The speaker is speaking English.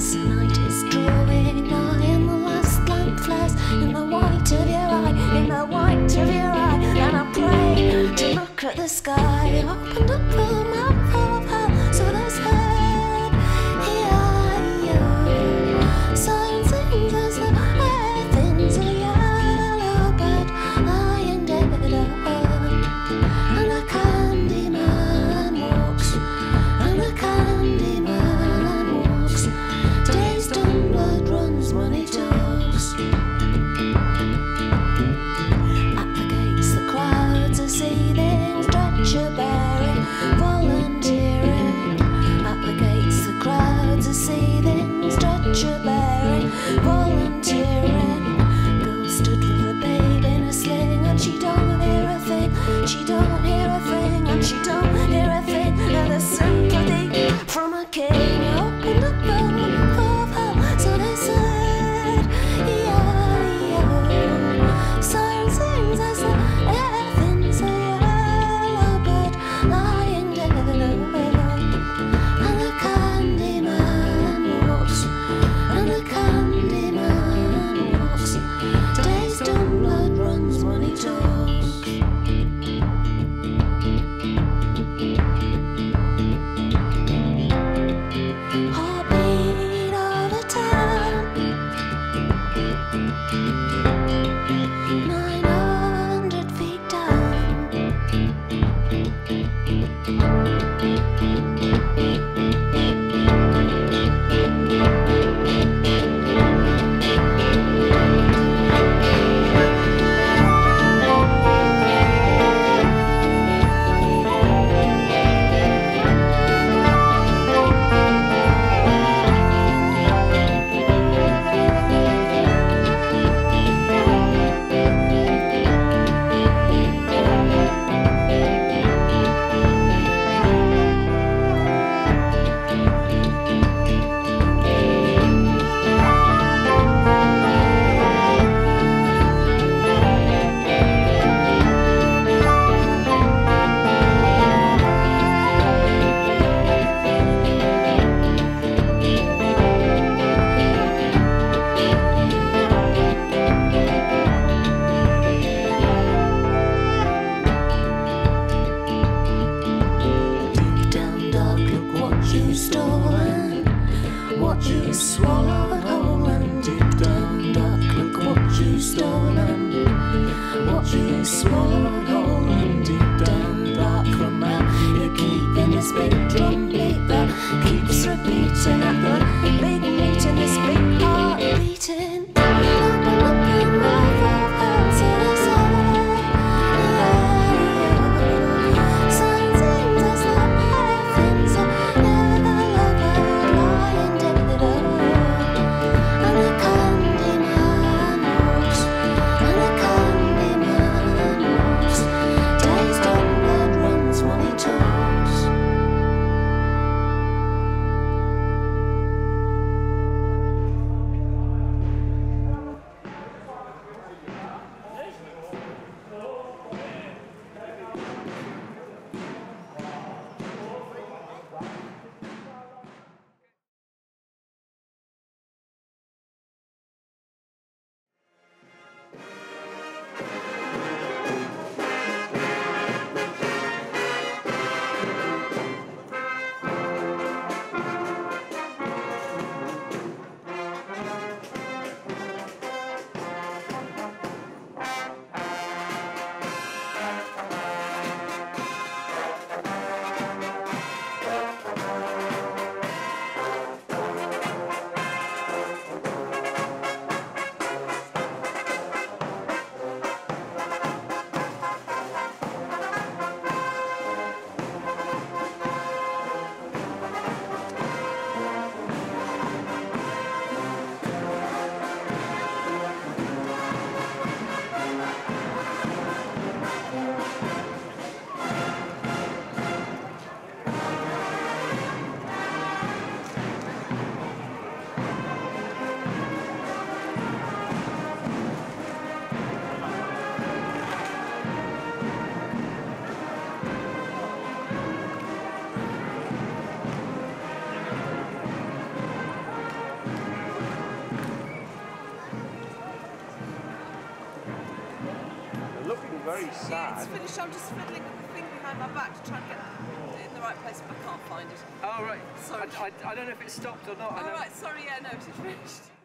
last night is drawing nigh, and the last lamp flares in the white of your eye, in the white of your eye, and I pray to look at the sky. Opened up my picture back. what you swallowed whole and deep down dark. Look what you stole and what you swallowed whole and deep down dark. From out you're keeping this big drum beat that keeps repeating. Very Yeah, it's finished. I'm just fiddling with the thing behind my back to try and get it in the right place, but I can't find it. Oh right. Sorry. I, I, I don't know if it stopped or not. Know- right, sorry, yeah, no, it's finished.